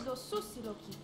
do Susiroki.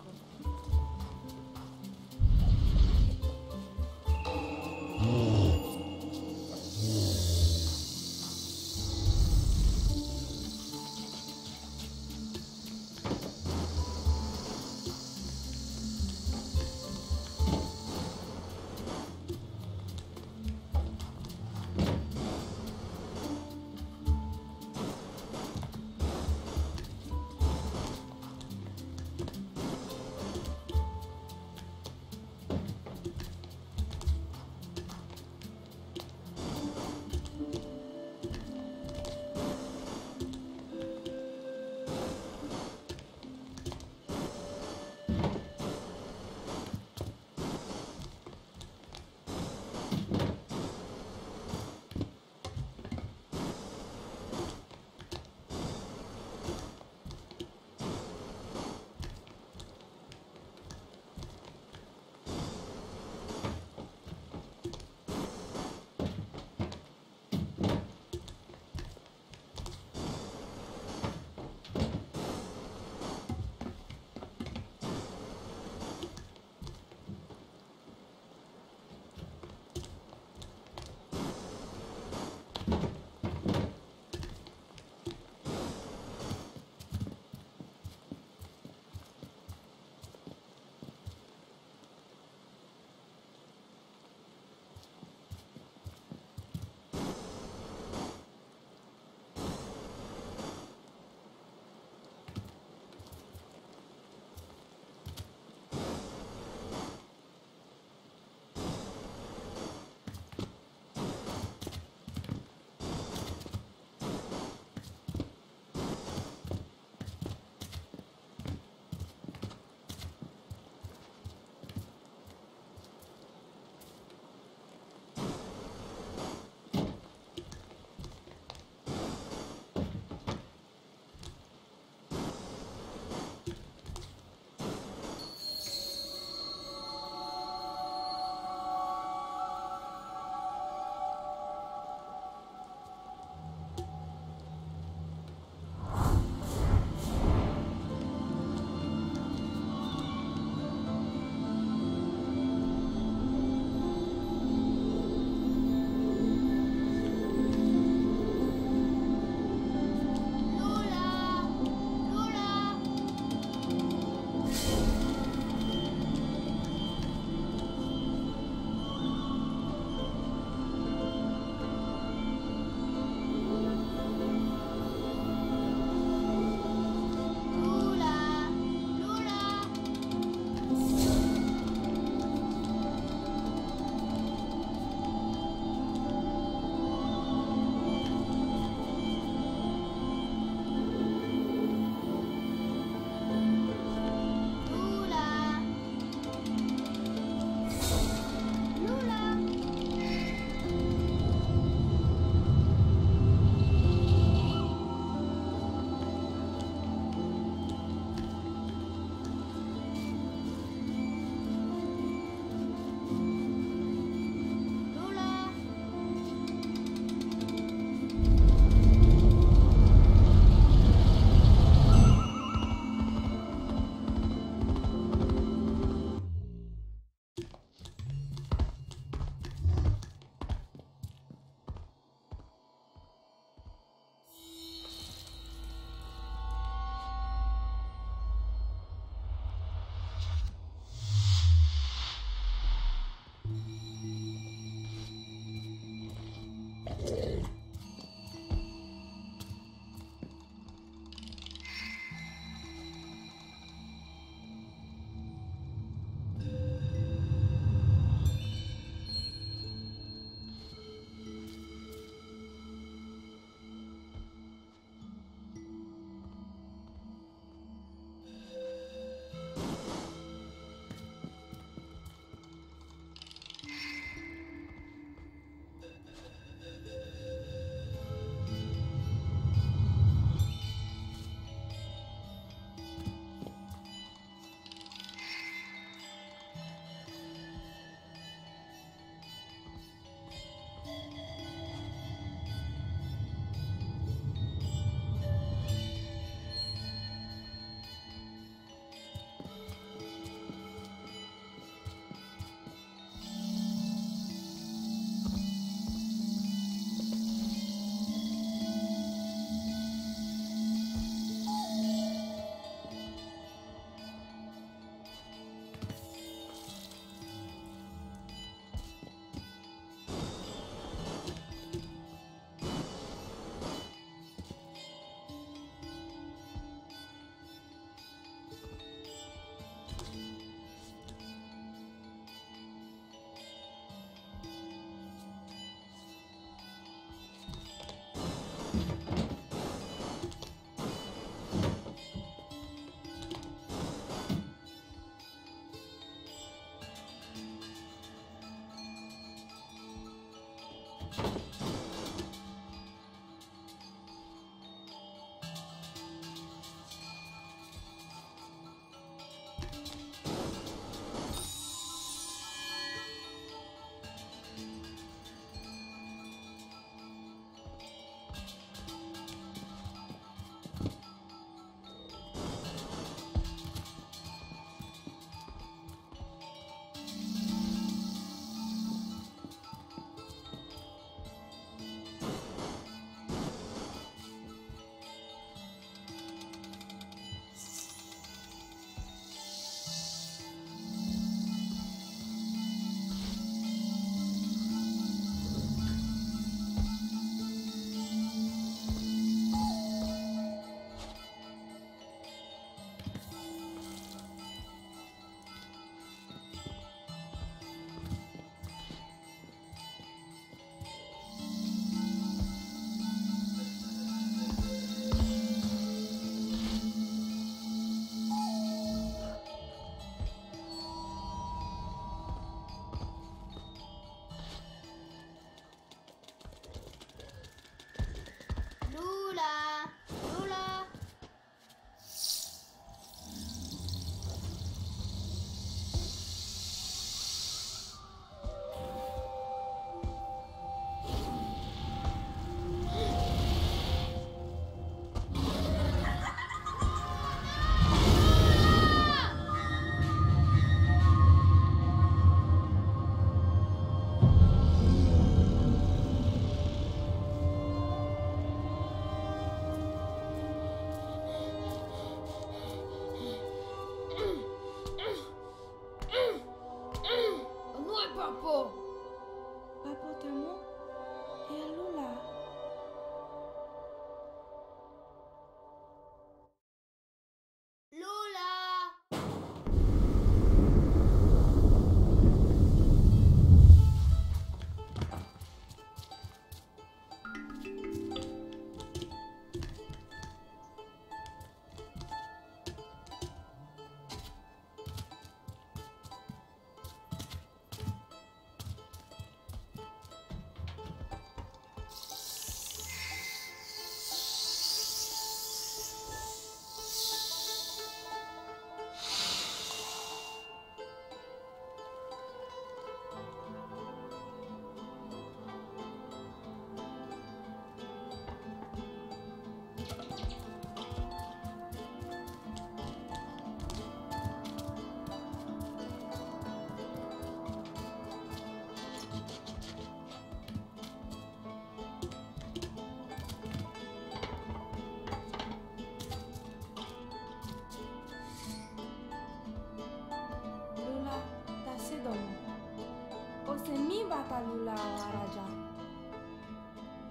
Tata lula waraja.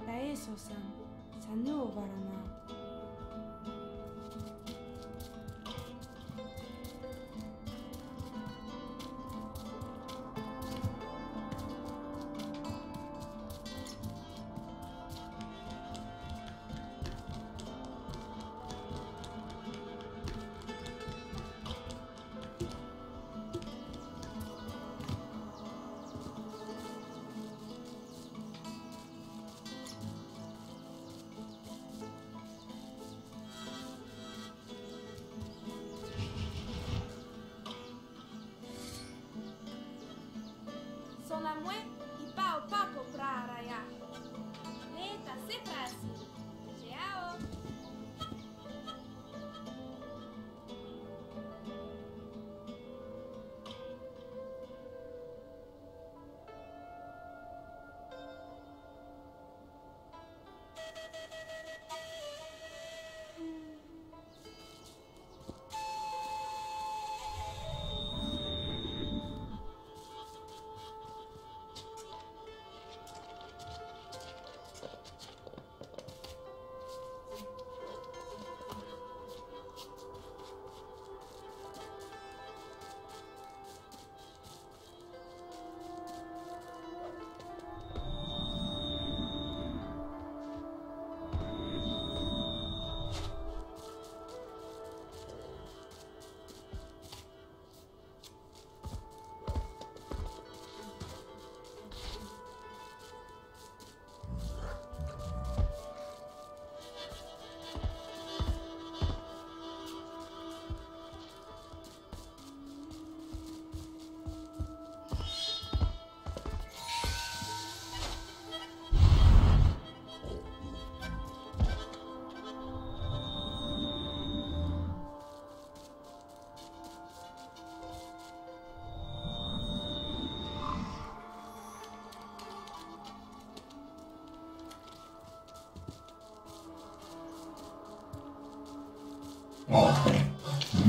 Daeso san, sanu varana. la with.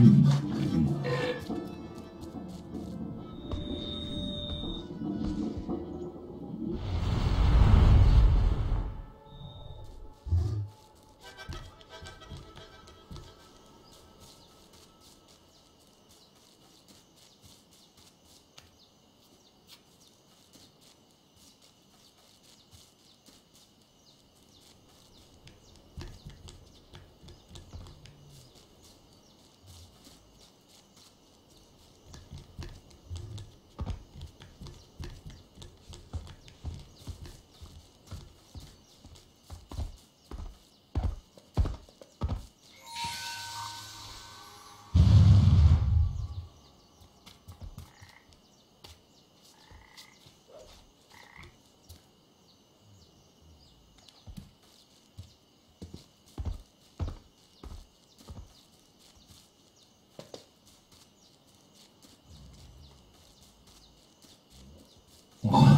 you. Wow.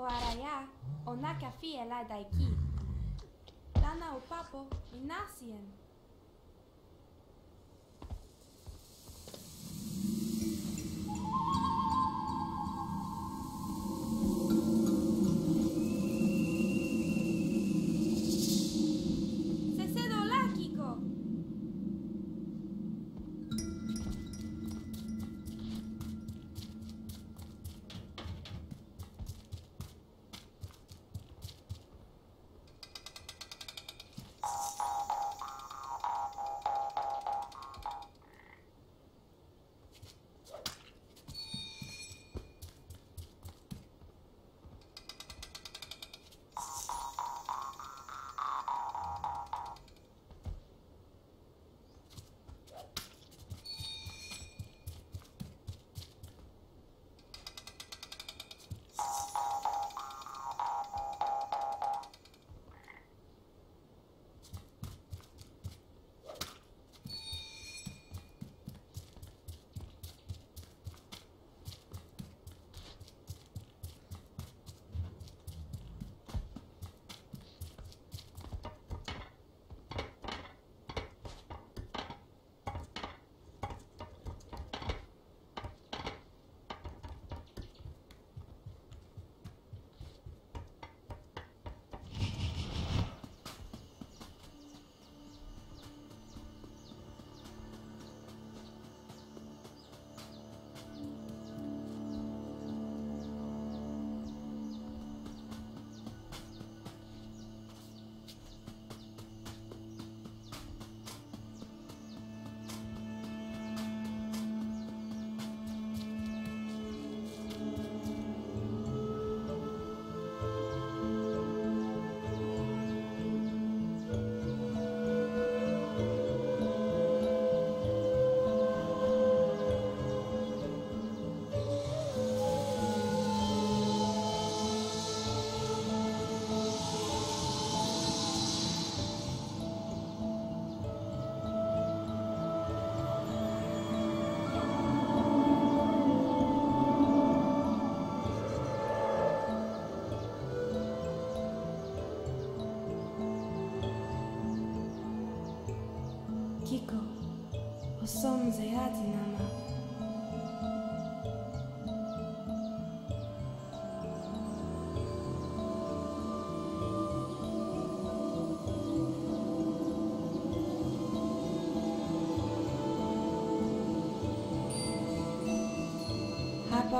o araya, o nakafi e la daiki. Tana o papo, inasien.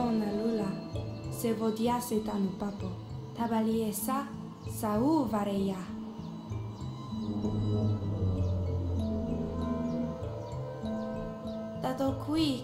una lula, se vodiase tan papo, tabaliesa, saú vareya. Da qui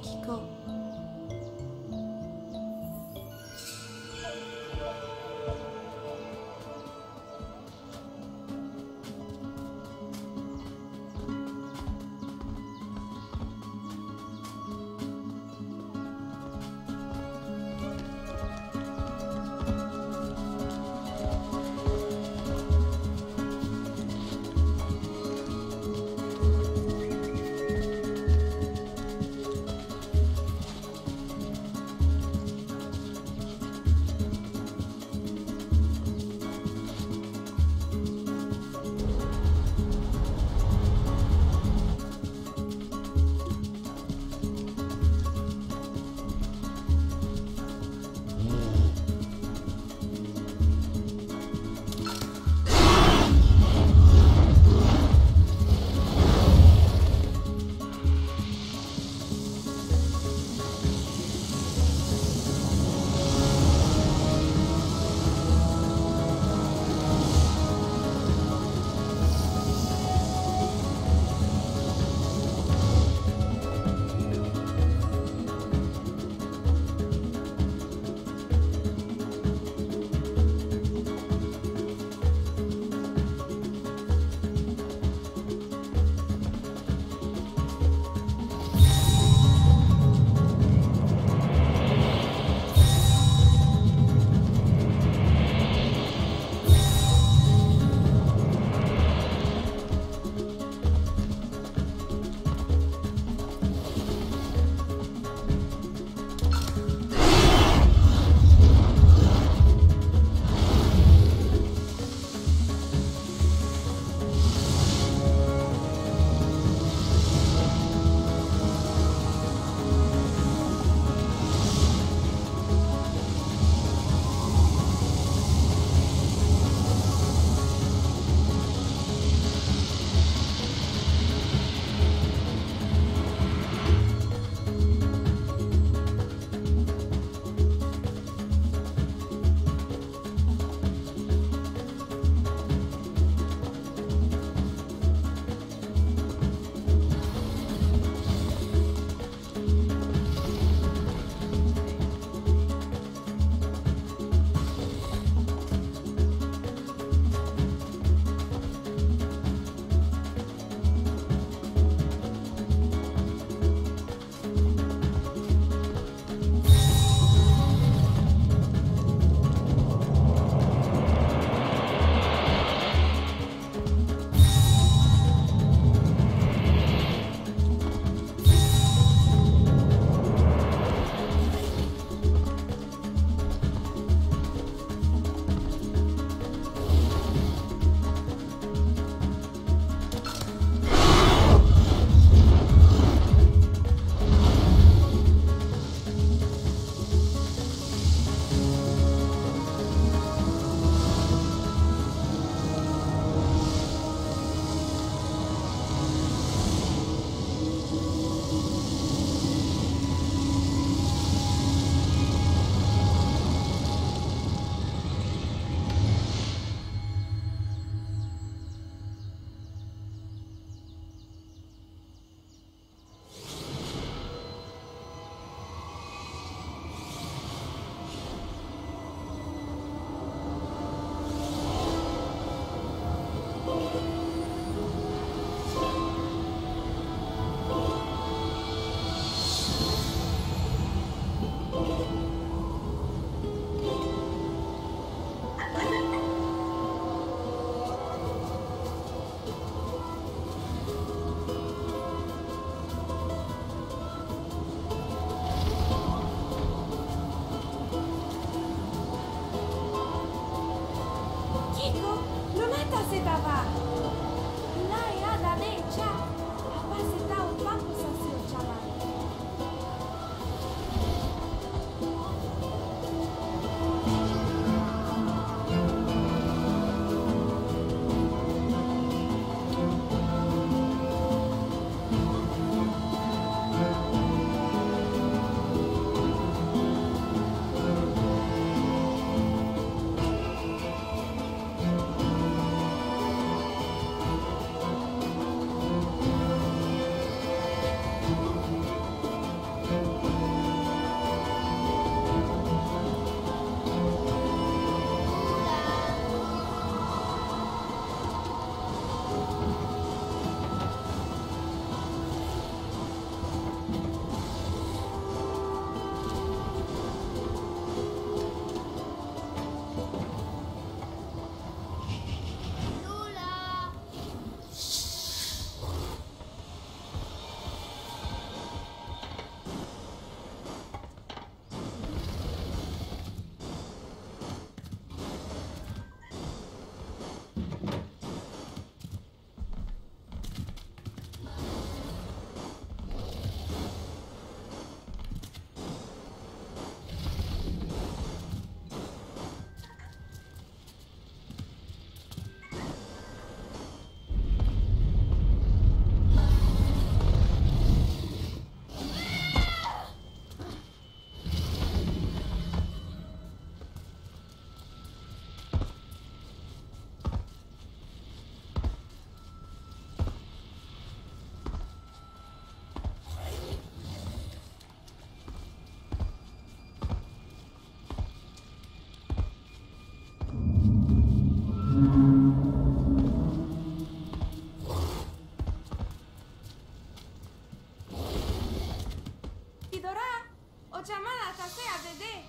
o chamada ta sea dede.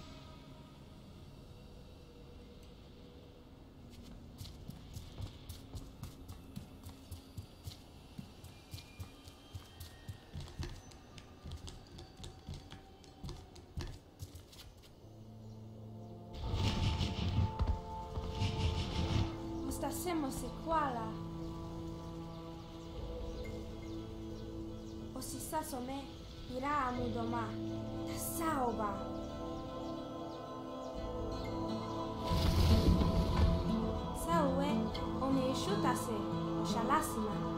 Ostasemos sequala. O si sa ou ba? Sa ou we, ome e chou tase, o chala si nan.